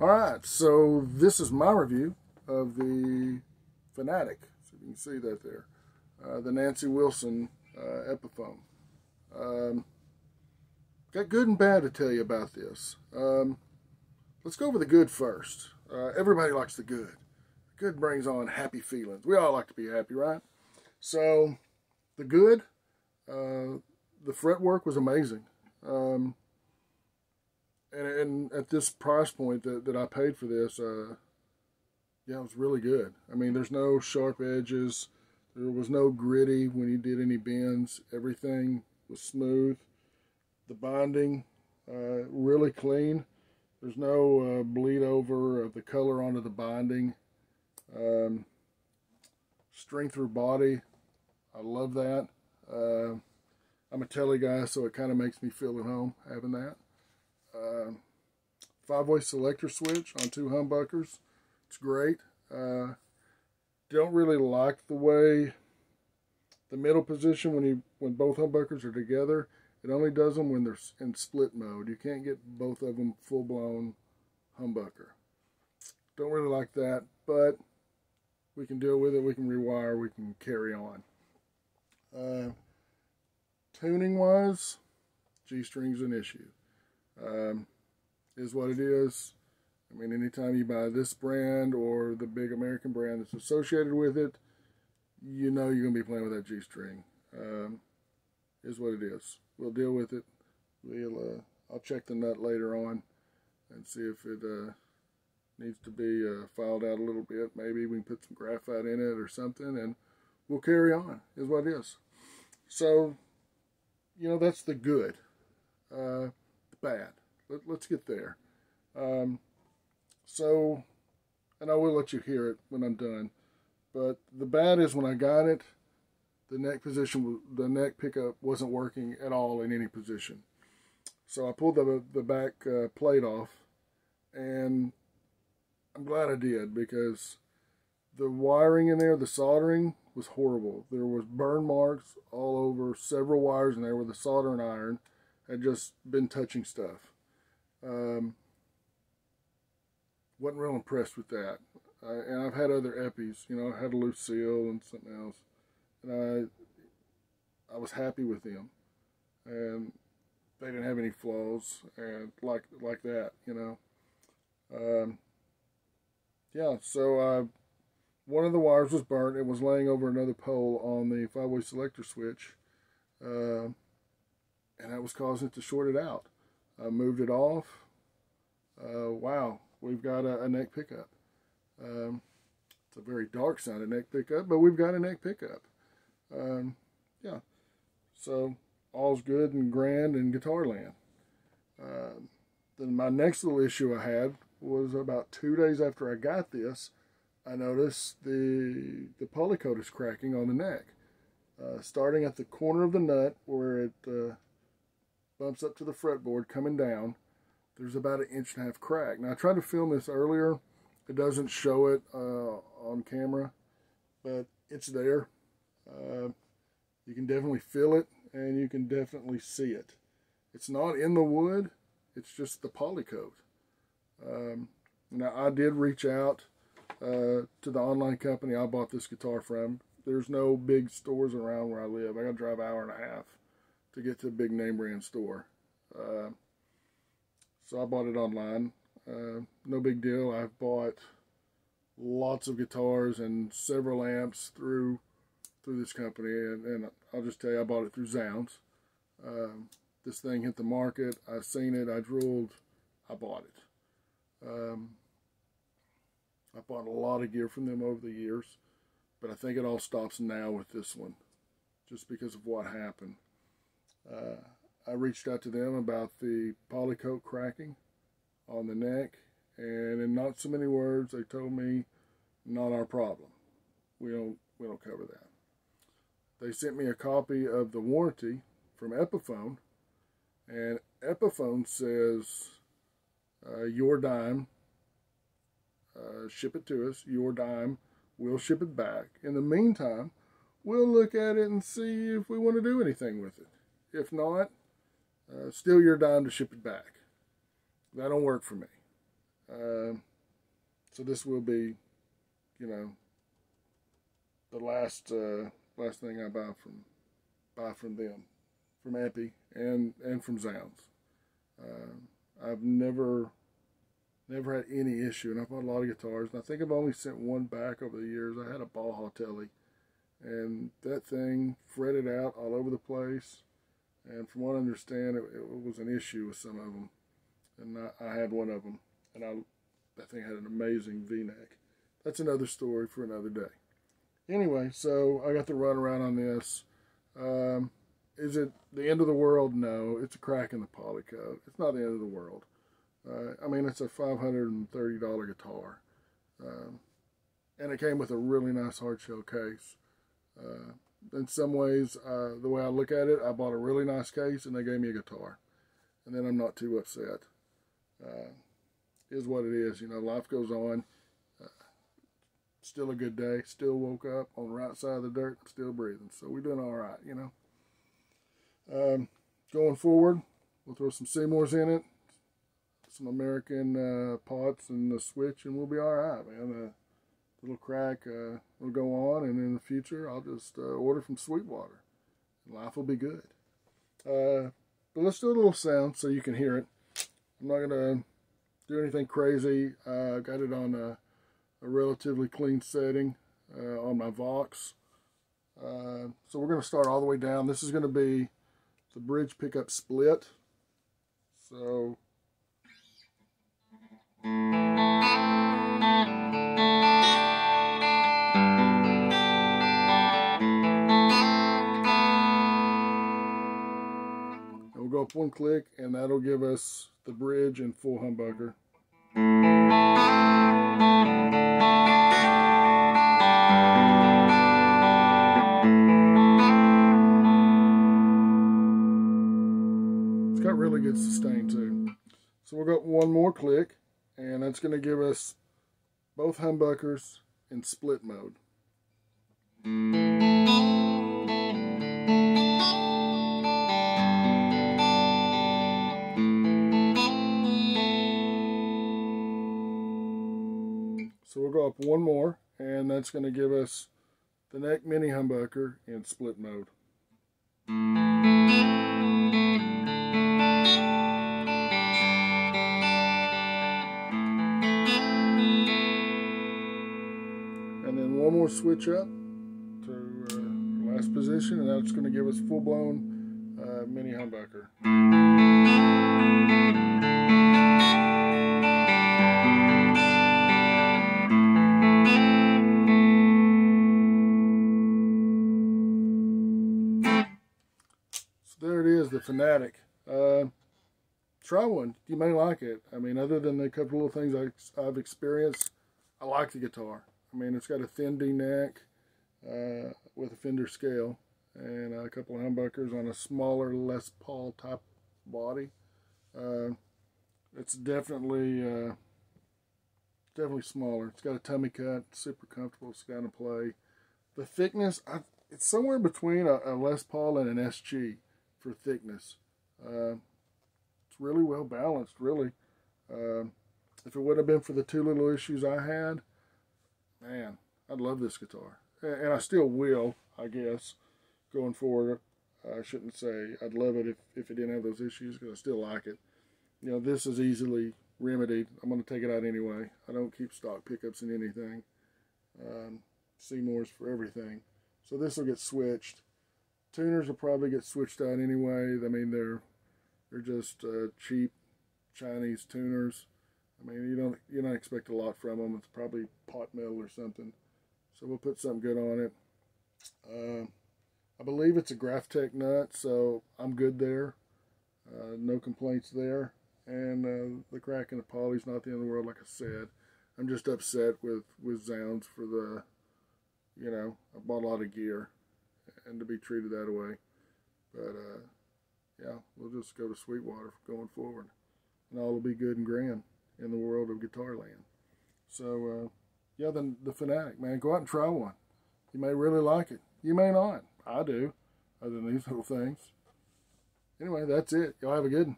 All right, so this is my review of the Fanatic. So you can see that there. Uh, the Nancy Wilson uh, Epiphone. Um, got good and bad to tell you about this. Um, let's go over the good first. Uh, everybody likes the good. Good brings on happy feelings. We all like to be happy, right? So, the good, uh, the fretwork was amazing. Um, and, and at this price point that, that I paid for this, uh, yeah, it was really good. I mean, there's no sharp edges. There was no gritty when you did any bends. Everything was smooth. The binding, uh, really clean. There's no uh, bleed over of the color onto the binding. Um, through body, I love that. Uh, I'm a telly guy, so it kind of makes me feel at home having that. Uh, five-way selector switch on two humbuckers. It's great. Uh, don't really like the way the middle position when you when both humbuckers are together. It only does them when they're in split mode. You can't get both of them full-blown humbucker. Don't really like that, but we can deal with it. We can rewire. We can carry on. Uh, tuning wise, G string's an issue. Um, is what it is. I mean, anytime you buy this brand or the big American brand that's associated with it, you know you're going to be playing with that G string. Um, is what it is. We'll deal with it. We'll uh, I'll check the nut later on and see if it uh, needs to be uh, filed out a little bit. Maybe we can put some graphite in it or something, and we'll carry on. Is what it is. So, you know, that's the good. Bad. Let, us get there. Um, so, and I will let you hear it when I'm done. But the bad is when I got it, the neck position, the neck pickup wasn't working at all in any position. So I pulled the, the back uh, plate off, and I'm glad I did because the wiring in there, the soldering was horrible. There was burn marks all over several wires in there with the soldering iron had just been touching stuff. Um, wasn't real impressed with that. and I've had other epis, you know, I had a Lucille and something else and I I was happy with them, and they didn't have any flaws and like like that, you know. Um, yeah, so uh, one of the wires was burnt. It was laying over another pole on the five-way selector switch, uh, and that was causing it to short it out. I moved it off. Uh, wow, we've got a, a neck pickup. Um, it's a very dark sounding neck pickup, but we've got a neck pickup. Um, yeah, so all's good and grand in guitar land. Uh, then my next little issue I had was about two days after I got this, I noticed the the polycoat is cracking on the neck, uh, starting at the corner of the nut where it uh, bumps up to the fretboard, coming down. There's about an inch and a half crack. Now I tried to film this earlier. It doesn't show it uh, on camera, but it's there. Uh, you can definitely feel it and you can definitely see it. It's not in the wood, it's just the polycoat. Um, now, I did reach out uh, to the online company I bought this guitar from. There's no big stores around where I live. I got to drive an hour and a half to get to a big name brand store. Uh, so I bought it online. Uh, no big deal. I've bought lots of guitars and several amps through through this company, and, and I'll just tell you, I bought it through zZounds. Um, this thing hit the market. I seen it. I drooled. I bought it. Um, I bought a lot of gear from them over the years, but I think it all stops now with this one, just because of what happened. Uh, I reached out to them about the polycoat cracking on the neck, and in not so many words, they told me, "Not our problem. We don't we don't cover that." they sent me a copy of the warranty from Epiphone, and Epiphone says, uh, your dime, uh, ship it to us, your dime, we'll ship it back. In the meantime, we'll look at it and see if we want to do anything with it. If not, uh, still your dime to ship it back. That don't work for me. Um, so this will be, you know, the last uh, last thing I buy from buy from them, from Ampi and and from zZounds. Uh, I've never never had any issue, and I've bought a lot of guitars, and I think I've only sent one back over the years. I had a Baja Telly, and that thing fretted out all over the place, and from what I understand, it, it was an issue with some of them, and I, I had one of them, and I that thing had an amazing V-neck. That's another story for another day. Anyway, so I got to run around on this. Um, is it the end of the world? No, it's a crack in the poly coat. It's not the end of the world. Uh, I mean, it's a $530 guitar. Um, and it came with a really nice hard shell case. Uh, in some ways, uh, the way I look at it, I bought a really nice case and they gave me a guitar. And then I'm not too upset. Uh, is what it is. You know, life goes on. Uh, still a good day. Still woke up on the right side of the dirt. Still breathing. So we're doing all right, you know. Um, going forward, we'll throw some Seymours in it some American uh, pots and the switch, and we'll be all right, man. Little crack uh, will go on, and in the future, I'll just uh, order from Sweetwater, life will be good. Uh, but let's do a little sound so you can hear it. I'm not gonna do anything crazy. I got it on a, a relatively clean setting uh, on my Vox. Uh, so we're gonna start all the way down. This is gonna be the bridge pickup split. So up one click and that'll give us the bridge and full humbucker. It's got really good sustain too. So we'll go one more click and that's going to give us both humbuckers in split mode. So we'll go up one more, and that's going to give us the neck mini humbucker in split mode. And then one more switch up to uh, last position, and that's going to give us full-blown uh, mini humbucker. Is, the Fanatic. Uh, try one. You may like it. I mean, other than the couple little things I, I've experienced, I like the guitar. I mean, it's got a thin D neck uh, with a Fender scale and a couple of humbuckers on a smaller Les Paul type body. Uh, it's definitely uh, definitely smaller. It's got a tummy cut, super comfortable to sit down and play. The thickness, I, it's somewhere between a, a, Les Paul and an SG for thickness. Uh, it's really well balanced, really. Uh, if it wouldn't have been for the two little issues I had, man, I'd love this guitar. And I still will, I guess, going forward. I shouldn't say I'd love it if, if it didn't have those issues because I still like it. You know, this is easily remedied. I'm going to take it out anyway. I don't keep stock pickups in anything. Um, Seymour's for everything. So this will get switched. Tuners will probably get switched out anyway. I mean, they're they're just uh, cheap Chinese tuners. I mean, you don't you don't expect a lot from them. It's probably pot metal or something. So we'll put something good on it. Uh, I believe it's a Graph Tech nut, so I'm good there. Uh, no complaints there. And uh, the crack in the poly's not the end of the world, like I said. I'm just upset with, with zZounds for the, you know, I bought a lot of gear and to be treated that way. But, uh, yeah, we'll just go to Sweetwater going forward. And all will be good and grand in the world of guitar land. So, uh, yeah, the, the Fanatic, man, go out and try one. You may really like it. You may not. I do, other than these little things. Anyway, that's it. Y'all have a good one.